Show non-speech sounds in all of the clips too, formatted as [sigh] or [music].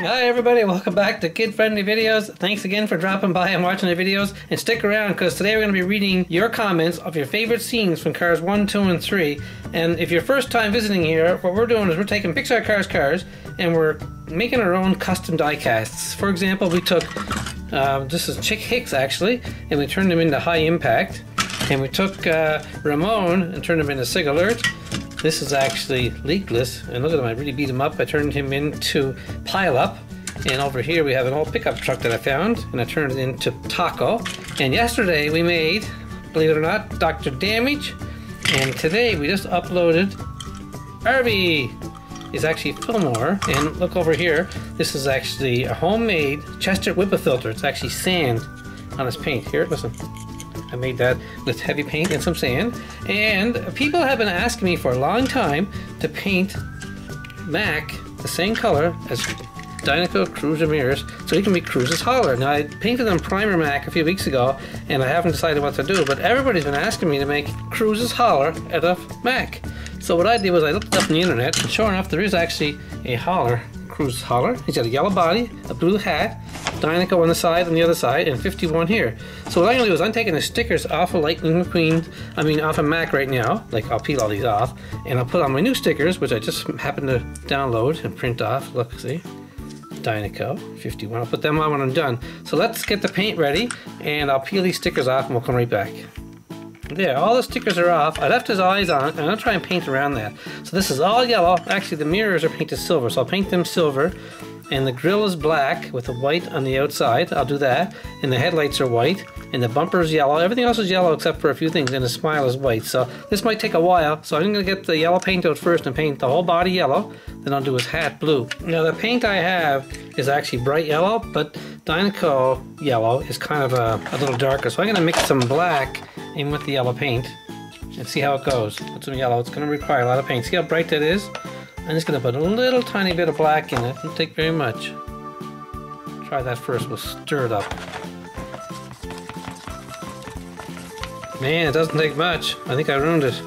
Hi everybody, welcome back to Kid Friendly Videos. Thanks again for dropping by and watching the videos. And stick around because today we're going to be reading your comments of your favorite scenes from Cars 1, 2, and 3. And if you're first time visiting here, what we're doing is we're taking Pixar Cars cars and we're making our own custom die casts. For example, we took, uh, this is Chick Hicks actually, and we turned him into High Impact. And we took uh, Ramone and turned him into Sig Alert. This is actually leakless, and look at him, I really beat him up. I turned him into Pile Up, and over here we have an old pickup truck that I found, and I turned it into Taco. And yesterday we made, believe it or not, Dr. Damage, and today we just uploaded Arvy. Is actually Fillmore, and look over here. This is actually a homemade Chester Whipplefilter. It's actually sand on his paint. Here, listen. I made that with heavy paint and some sand. And people have been asking me for a long time to paint Mack the same color as Dinoco Cruz Ramirez so he can be Cruz's Hauler. Now I painted on Primer Mack a few weeks ago and I haven't decided what to do, but everybody's been asking me to make Cruz's Hauler out of Mack. So what I did was I looked up on the internet and sure enough there is actually a Hauler, Cruz Hauler. He's got a yellow body, a blue hat, Dinoco on the side, on the other side, and 51 here. So what I'm gonna do is I'm taking the stickers off of Lightning McQueen, I mean off of Mack right now, like I'll peel all these off, and I'll put on my new stickers, which I just happened to download and print off. Look, see? Dinoco 51. I'll put them on when I'm done. So let's get the paint ready, and I'll peel these stickers off and we'll come right back. There, all the stickers are off. I left his eyes on, and I'll try and paint around that. So this is all yellow. Actually, the mirrors are painted silver, so I'll paint them silver and the grill is black with the white on the outside. I'll do that. And the headlights are white, and the bumper is yellow. Everything else is yellow except for a few things, and the smile is white. So this might take a while. So I'm going to get the yellow paint out first and paint the whole body yellow. Then I'll do his hat blue. Now the paint I have is actually bright yellow, but Dinoco yellow is kind of a, a little darker. So I'm going to mix some black in with the yellow paint and see how it goes. Put some yellow. It's going to require a lot of paint. See how bright that is? I'm just to put a little tiny bit of black in it. Don't take very much. Try that first. We'll stir it up. Man, it doesn't take much. I think I ruined it.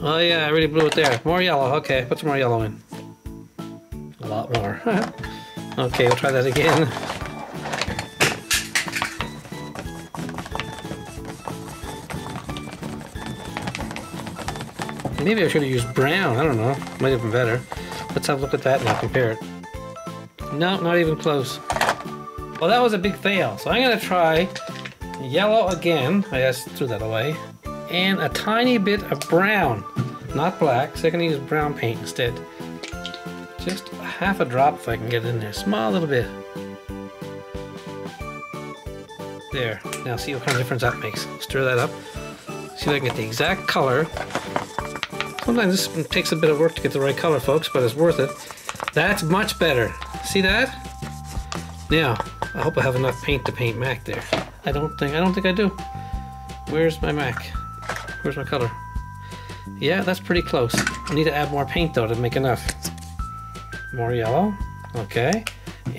Oh yeah, I really blew it there. More yellow. Okay, put some more yellow in. A lot more. [laughs] okay, we'll try that again. Maybe I should have used brown. I don't know. Might have been better. Let's have a look at that and I'll compare it. No, not even close. Well, that was a big fail. So I'm going to try yellow again. I just threw that away. And a tiny bit of brown. Not black. So I can use brown paint instead. Just half a drop if I can get in there. Small little bit. There. Now see what kind of difference that makes. Stir that up. See if I can get the exact color Sometimes this takes a bit of work to get the right color, folks, but it's worth it. That's much better. See that? Now, I hope I have enough paint to paint Mack there. I don't think, I don't think I do. Where's my Mack? Where's my color? Yeah, that's pretty close. I need to add more paint though to make enough. More yellow, okay.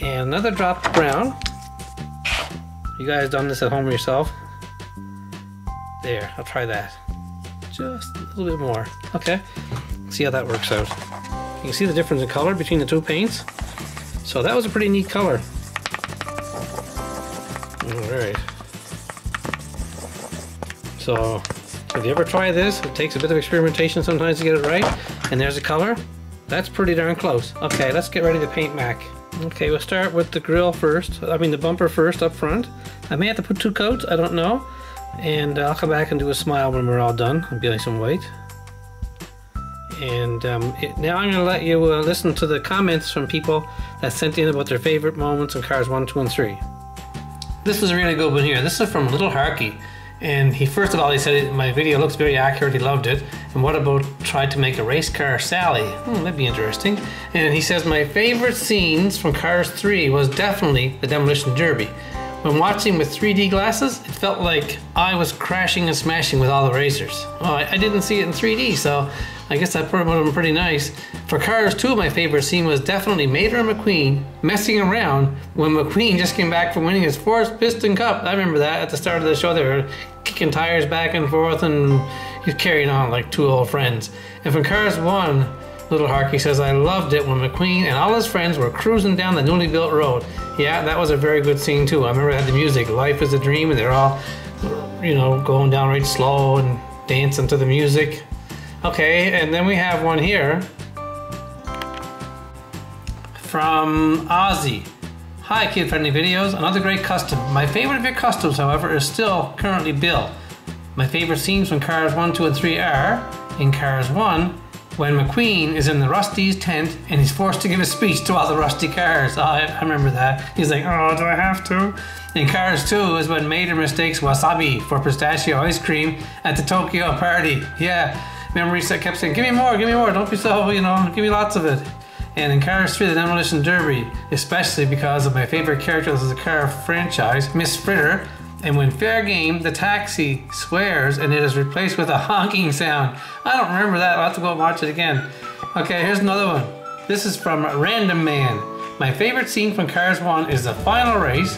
And another drop of brown. You guys done this at home yourself? There, I'll try that little bit more. Okay, see how that works out. You can see the difference in color between the two paints. So that was a pretty neat color. Alright. So, if you ever try this, it takes a bit of experimentation sometimes to get it right. And there's a color. That's pretty darn close. Okay, let's get ready to paint Mack. Okay, we'll start with the grill first. I mean the bumper first up front. I may have to put two coats, I don't know. And I'll come back and do a smile when we're all done. I'm like some white. And um, it, now I'm going to let you uh, listen to the comments from people that sent in about their favorite moments in Cars 1, 2, and 3. This is a really good one here. This is from Little Harky. And he first of all he said my video looks very accurate. He loved it. And what about tried to make a race car Sally? Hmm, that'd be interesting. And he says my favorite scenes from Cars 3 was definitely the Demolition Derby. When watching with 3D glasses, it felt like I was crashing and smashing with all the racers. Oh, I, I didn't see it in 3D, so I guess that put them pretty nice. For Cars 2, of my favorite scene was definitely Mater and McQueen messing around when McQueen just came back from winning his fourth Piston Cup. I remember that at the start of the show. They were kicking tires back and forth and, he's carrying on like two old friends. And from Cars 1, Little Harky says, I loved it when McQueen and all his friends were cruising down the newly built road. Yeah, that was a very good scene too. I remember it had the music, Life is a Dream, and they're all, you know, going down right slow and dancing to the music. Okay, and then we have one here from Ozzy. Hi, Kid Friendly Videos. Another great custom. My favorite of your customs, however, is still currently Bill. My favorite scenes from Cars 1, 2, and 3 are in Cars 1, when McQueen is in the Rust-eze tent and he's forced to give a speech to all the Rusty cars. Oh, I, I remember that. He's like, oh, do I have to? In Cars 2 is when Mater mistakes wasabi for pistachio ice cream at the Tokyo party. Yeah, remember he kept saying, give me more, give me more, don't be so, you know, give me lots of it and in Cars 3 The Demolition Derby, especially because of my favorite characters of the car franchise, Miss Fritter, and when fair game, the taxi swears and it is replaced with a honking sound. I don't remember that, I'll have to go watch it again. Okay, here's another one. This is from Random Man. My favorite scene from Cars 1 is the final race.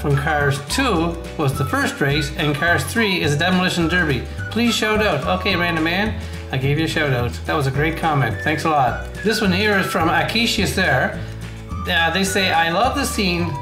From Cars 2 was the first race, and Cars 3 is the Demolition Derby. Please shout out. Okay, Random Man. I gave you a shout out. That was a great comment. Thanks a lot. This one here is from Akishia there. Uh, they say, I love the scene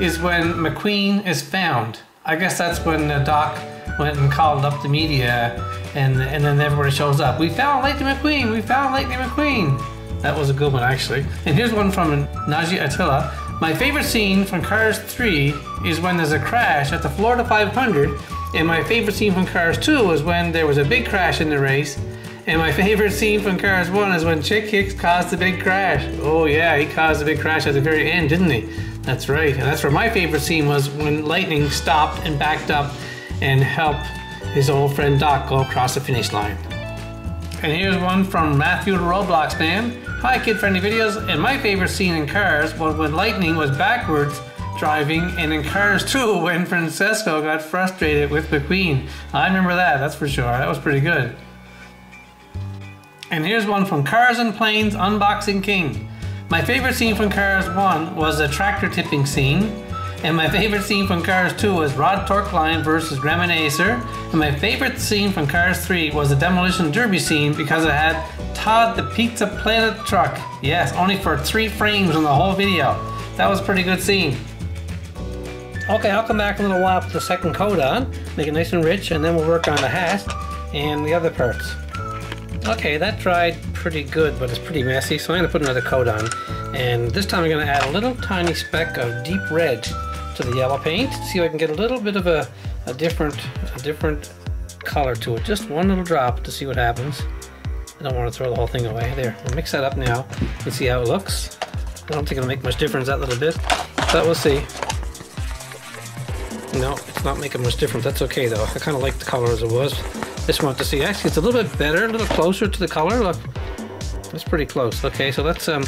is when McQueen is found. I guess that's when uh, Doc went and called up the media and, and then everybody shows up. We found Lightning McQueen! We found Lightning McQueen! That was a good one actually. And here's one from Najee Attila. My favorite scene from Cars 3 is when there's a crash at the Florida 500 and my favorite scene from Cars 2 was when there was a big crash in the race and my favorite scene from Cars 1 is when Chick Hicks caused the big crash. Oh yeah, he caused the big crash at the very end, didn't he? That's right. And that's where my favorite scene was when Lightning stopped and backed up and helped his old friend Doc go across the finish line. And here's one from Matthew the Roblox Man. Hi Kid Friendly Videos, and my favorite scene in Cars was when Lightning was backwards driving and in Cars 2 [laughs] when Francesco got frustrated with McQueen. I remember that, that's for sure. That was pretty good. And here's one from Cars and Planes Unboxing King. My favorite scene from Cars 1 was the tractor tipping scene. And my favorite scene from Cars 2 was Rod Torque Redline versus Grem and Acer. And my favorite scene from Cars 3 was the Demolition Derby scene because it had Todd the Pizza Planet truck. Yes, only for three frames in the whole video. That was a pretty good scene. Okay, I'll come back in a little while with the second coat on, make it nice and rich, and then we'll work on the hat and the other parts. Okay, that dried pretty good, but it's pretty messy, so I'm going to put another coat on. And this time I'm going to add a little tiny speck of deep red to the yellow paint. See if I can get a little bit of a, a different a different color to it. Just one little drop to see what happens. I don't want to throw the whole thing away. There, we'll mix that up now and see how it looks. I don't think it'll make much difference that little bit, but we'll see. No, it's not making much difference. That's okay though. I kind of like the color as it was. Just want to see. Actually, it's a little bit better, a little closer to the color. Look, that's pretty close. Okay, so let's um,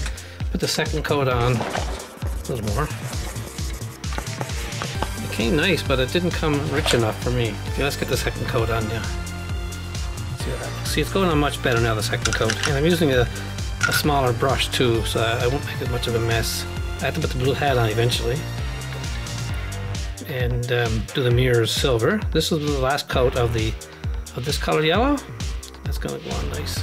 put the second coat on. A little more. It came nice, but it didn't come rich enough for me. Okay, let's get the second coat on now. See, see, it's going on much better now, the second coat. And I'm using a, a smaller brush too, so I won't make as much of a mess. I have to put the blue hat on eventually. And um, do the mirrors silver. This is the last coat of the of this color yellow. That's gonna go on nice.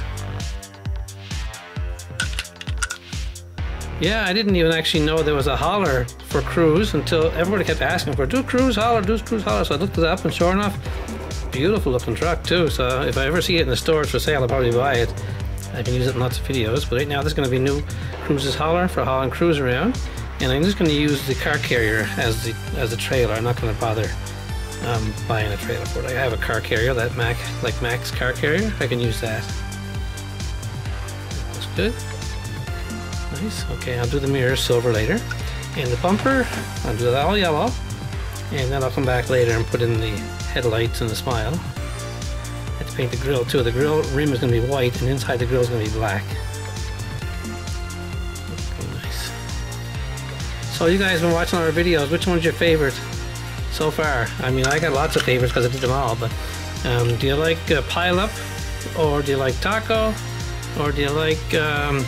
Yeah, I didn't even actually know there was a hauler for Cruz until everybody kept asking for do Cruz hauler, do Cruz hauler. So I looked it up and sure enough, beautiful looking truck too. So if I ever see it in the stores for sale, I'll probably buy it. I can use it in lots of videos, but right now there's going to be new Cruz's hauler for hauling Cruz around. And I'm just going to use the car carrier as the as the trailer. I'm not going to bother um, buying a trailer for it. I have a car carrier, that Mack, like Mack's car carrier. I can use that. That's good. Nice. Okay, I'll do the mirror silver later. And the bumper, I'll do that all yellow. And then I'll come back later and put in the headlights and the smile. I have to paint the grill too. The grill rim is going to be white and inside the grill is going to be black. Okay, nice. So you guys have been watching our videos. Which one's your favorite? So far. I mean, I got lots of favorites because I did them all, but um, do you like uh, Pile Up? Or do you like Taco? Or do you like um,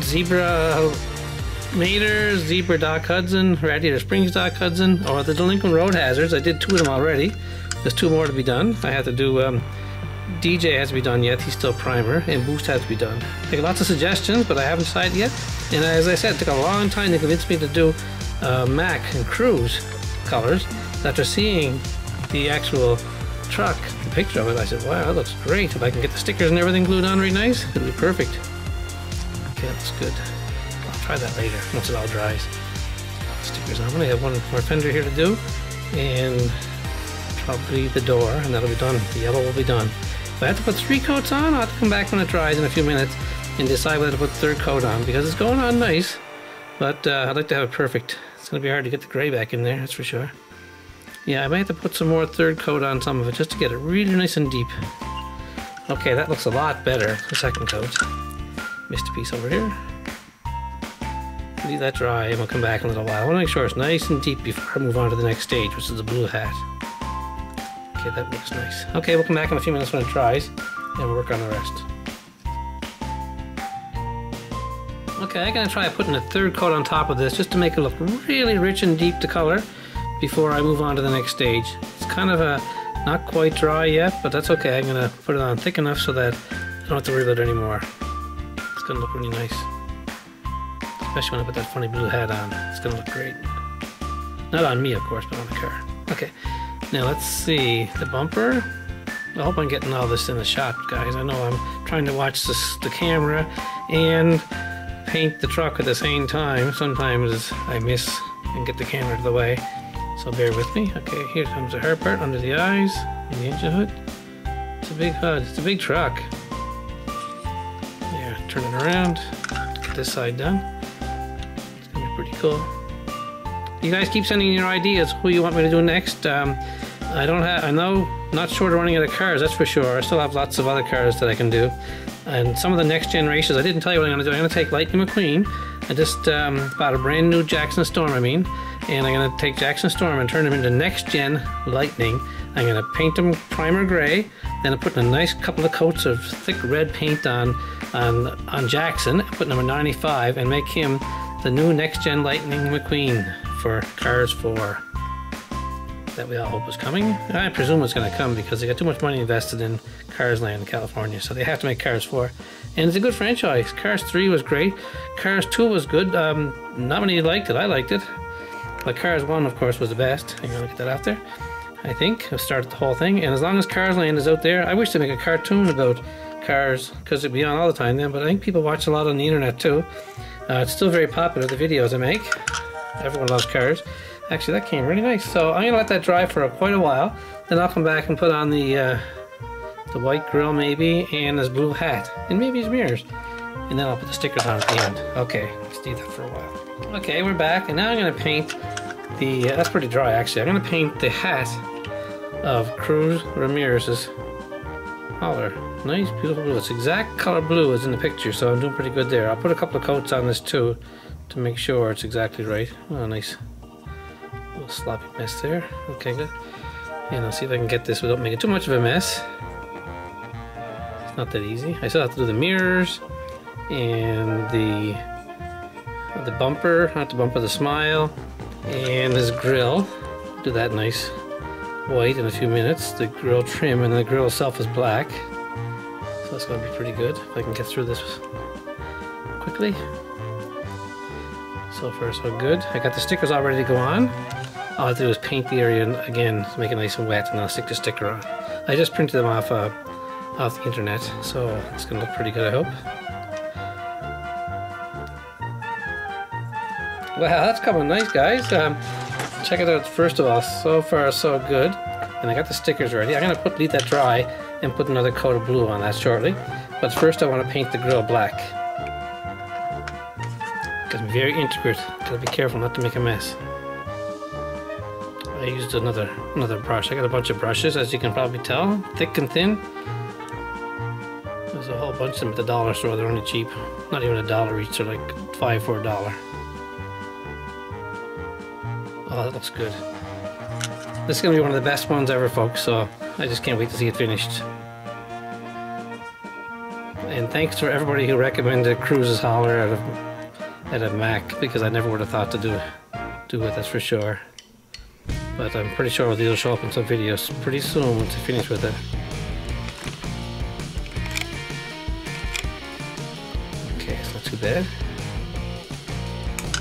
Zebra Mater, Zebra Doc Hudson, Radiator Springs Doc Hudson, or the Delinquent Road Hazards? I did two of them already. There's two more to be done. I have to do um, DJ has to be done yet. He's still primer, and boost has to be done. I got lots of suggestions, but I haven't decided yet. And as I said, it took a long time to convince me to do uh, Mack and Cruz colors. After seeing the actual truck, the picture of it, I said, wow, that looks great. If I can get the stickers and everything glued on really nice, it'll be perfect. Okay, that's good. I'll try that later, once it all dries. Stickers on. I'm gonna have one more fender here to do, and probably the door, and that'll be done. The yellow will be done. If I have to put three coats on, I'll have to come back when it dries in a few minutes and decide whether to put the third coat on, because it's going on nice, but uh, I'd like to have it perfect. It's gonna be hard to get the gray back in there, that's for sure. Yeah, I might have to put some more third coat on some of it just to get it really nice and deep. Okay, that looks a lot better, the second coat. Missed a piece over here. Leave that dry and we'll come back in a little while. I want to make sure it's nice and deep before I move on to the next stage, which is the blue hat. Okay, that looks nice. Okay, we'll come back in a few minutes when it dries and we'll work on the rest. Okay, I'm to try putting a third coat on top of this just to make it look really rich and deep to color before I move on to the next stage. It's kind of a not quite dry yet, but that's okay. I'm to put it on thick enough so that I don't have to worry about it anymore. It's to look really nice. Especially when I put that funny blue hat on. It's to look great. Not on me, of course, but on the car. Okay, now let's see. The bumper. I hope I'm getting all this in the shot, guys. I know I'm trying to watch this, the camera and paint the truck at the same time. Sometimes I miss and get the camera out of the way. So bear with me. Okay, here comes the hard part under the eyes and the engine hood. It's a big hood. It's a big truck. Yeah, turn it around. Get this side done. It's gonna be pretty cool. You guys keep sending your ideas. Who you want me to do next? Um, I don't have. I know. Not short of running out of cars. That's for sure. I still have lots of other cars that I can do. And some of the next generations, I didn't tell you what I'm going to do. I'm going to take Lightning McQueen. I just um, bought a brand new Jackson Storm. I mean, and I'm going to take Jackson Storm and turn him into next gen Lightning. I'm going to paint him primer gray, then I'm putting a nice couple of coats of thick red paint on on, on Jackson, put number 95, and make him the new next gen Lightning McQueen for Cars 4 that we all hope is coming. I presume it's going to come because they got too much money invested in Cars Land in California, so they have to make Cars 4. And it's a good franchise. Cars 3 was great. Cars 2 was good. Um, not many liked it. I liked it. But Cars 1, of course, was the best. I'm going to get that out there. I think. I've started the whole thing. And as long as Cars Land is out there, I wish to make a cartoon about cars because it'd be on all the time then. But I think people watch a lot on the internet too. Uh, it's still very popular, the videos I make. Everyone loves cars. Actually, that came really nice. So I'm to let that dry for quite a while. Then I'll come back and put on the, uh, the white grill maybe and this blue hat. And maybe his mirrors. And then I'll put the stickers on at the end. Okay, let's do that for a while. Okay, we're back. And now I'm to paint the... Uh, that's pretty dry, actually. I'm to paint the hat of Cruz Ramirez's collar. Nice, beautiful blue. It's exact color blue as in the picture, so I'm doing pretty good there. I'll put a couple of coats on this too to make sure it's exactly right. Oh, nice. Little sloppy mess there. Okay, good. And I'll see if I can get this without making too much of a mess. It's not that easy. I still have to do the mirrors and the the bumper, not the bumper, the smile, and this grill. Do that nice white in a few minutes. The grill trim and the grill itself is black. So that's to be pretty good if I can get through this quickly. So far so good. I got the stickers all ready to go on. All I have to do is paint the area and again to make it nice and wet and I'll stick the sticker on. I just printed them off uh, off the internet so it's going to look pretty good I hope. Wow, that's coming nice guys. Um, check it out first of all. So far so good. And I got the stickers ready. I'm to put leave that dry and put another coat of blue on that shortly. But first I want to paint the grill black. Gotta be very intricate. Gotta be careful not to make a mess. I used another another brush. I got a bunch of brushes, as you can probably tell, thick and thin. There's a whole bunch of them at the dollar store. They're only cheap. Not even a dollar each. They're like five for a dollar. Oh, that looks good. This is going to be one of the best ones ever, folks, so I just can't wait to see it finished. And thanks to everybody who recommended Cruz's Hauler at a, out of Mack, because I never would have thought to do, do it, that's for sure. But I'm pretty sure these will show up in some videos pretty soon once I finish with it. Okay, it's not too bad.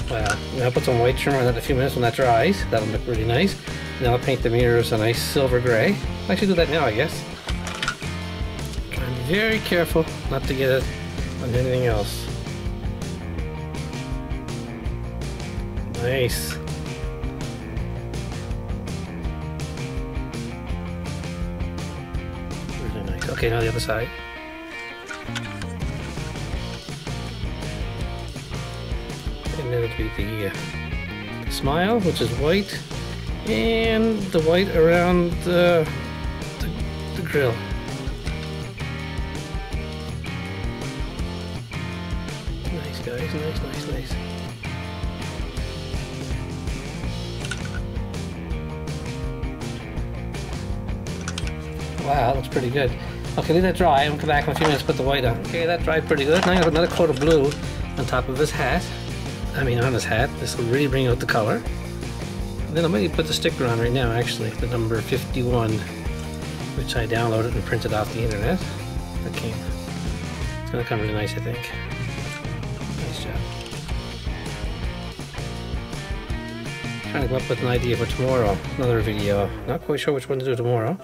Well, uh, I'll put some white trim on that in a few minutes when that dries. That'll look really nice. Now I'll paint the mirrors a nice silver gray. I should do that now, I guess. Try and be very careful not to get it on anything else. Nice. Okay, now the other side. And then it'll be the uh, smile, which is white, and the white around the, the, the grill. Nice guys, nice, nice, nice. Wow, that looks pretty good. Okay, leave that dry and we'll come back in a few minutes put the white on. Okay, that dried pretty good. Now I have another coat of blue on top of his hat. I mean on his hat. This will really bring out the color. And then I'm going to put the sticker on right now actually, the number 51, which I downloaded and printed off the internet. That came. It's gonna come really nice I think. Nice job. Trying to come up with an idea for tomorrow. Another video. Not quite sure which one to do tomorrow.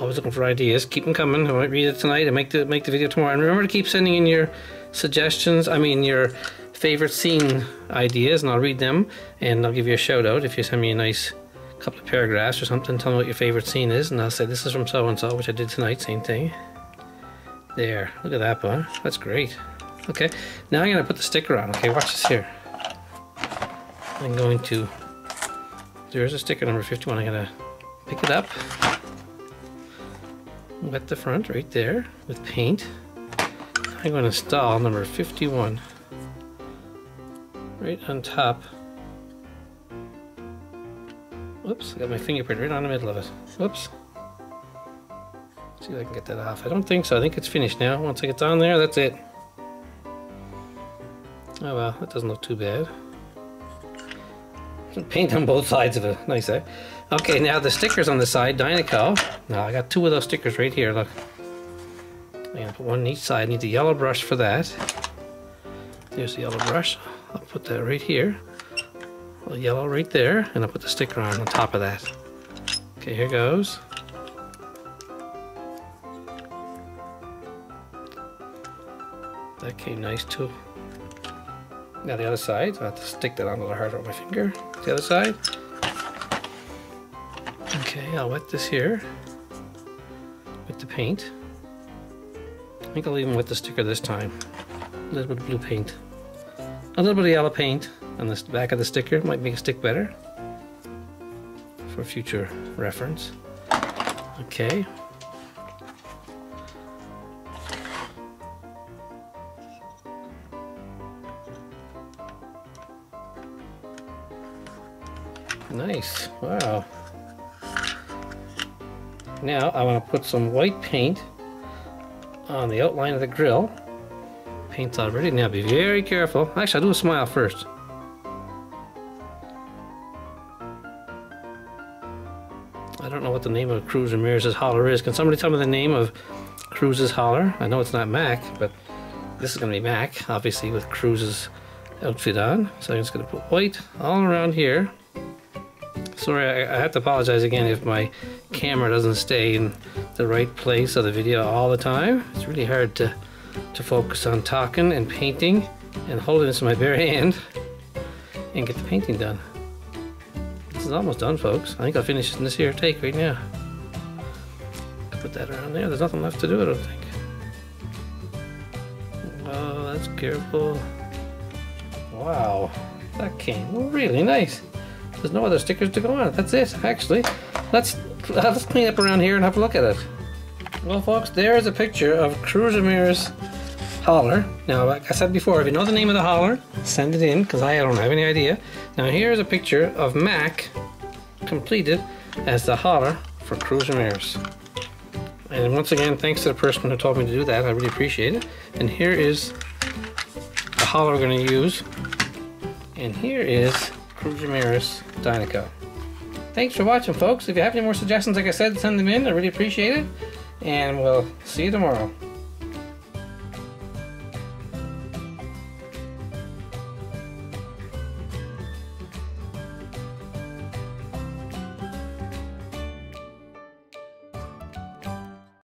Always looking for ideas. Keep them coming. I might read it tonight and make the make the video tomorrow. And remember to keep sending in your suggestions. I mean your favorite scene ideas, and I'll read them and I'll give you a shout out if you send me a nice couple of paragraphs or something. Tell me what your favorite scene is, and I'll say this is from so and so, which I did tonight. Same thing. There. Look at that, boy. That's great. Okay. Now I'm gonna put the sticker on. Okay, watch this here. I'm going to. There's a sticker number 51. I'm gonna pick it up wet the front right there with paint. I'm going to install number 51 right on top. Whoops, I got my fingerprint right on the middle of it. Whoops. See if I can get that off. I don't think so. I think it's finished now. Once it gets on there, that's it. Oh well, that doesn't look too bad. Paint on both sides of it. Nice, eh? Okay, now the stickers on the side, Dinoco. Now I got two of those stickers right here, look. I'm gonna put one on each side. I need the yellow brush for that. There's the yellow brush. I'll put that right here. A yellow right there, and I'll put the sticker on on top of that. Okay, here goes. That came nice too. Now the other side, I have to stick that on a little harder with my finger. The other side. Okay, I'll wet this here with the paint. I think I'll even wet the sticker this time. A little bit of blue paint. A little bit of yellow paint on the back of the sticker might make it stick better for future reference. Okay. Nice, wow. Now I want to put some white paint on the outline of the grill. Paint's already, now be very careful. Actually, I'll do a smile first. I don't know what the name of Cruz Ramirez's hauler is. Can somebody tell me the name of Cruz's hauler? I know it's not Mack, but this is going to be Mack, obviously with Cruz's outfit on. So I'm just going to put white all around here. Sorry, I, I have to apologize again if my camera doesn't stay in the right place of the video all the time. It's really hard to, to focus on talking and painting and holding this in my bare hand and get the painting done. This is almost done, folks. I think I'll finish this here take right now. Put that around there. There's nothing left to do, I don't think. Oh, that's careful. Wow, that came really nice. There's no other stickers to go on. That's it, actually. Let's let's clean up around here and have a look at it. Well, folks, there's a picture of Cruz Ramirez hauler. Now, like I said before, if you know the name of the hauler, send it in because I don't have any idea. Now, here's a picture of Mack completed as the hauler for Cruz Ramirez. And once again, thanks to the person who told me to do that. I really appreciate it. And here is the hauler we're going to use. And here is Cruz Ramirez Dinoco. Thanks for watching, folks. If you have any more suggestions, like I said, send them in. I really appreciate it. And we'll see you tomorrow.